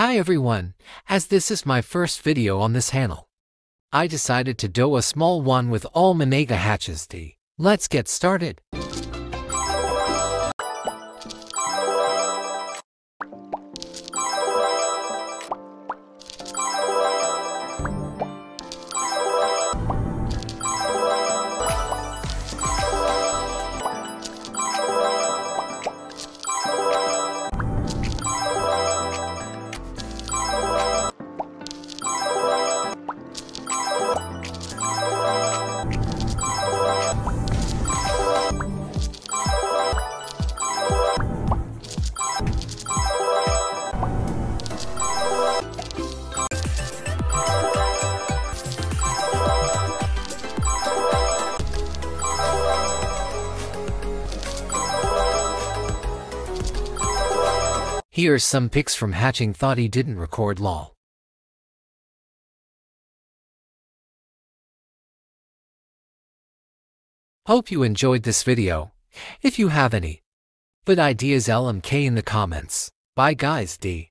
Hi everyone, as this is my first video on this channel. I decided to do a small one with all my mega hatches D. Let's get started. Here's some pics from hatching thought he didn't record lol. Hope you enjoyed this video. If you have any, but ideas LMK in the comments. Bye guys D.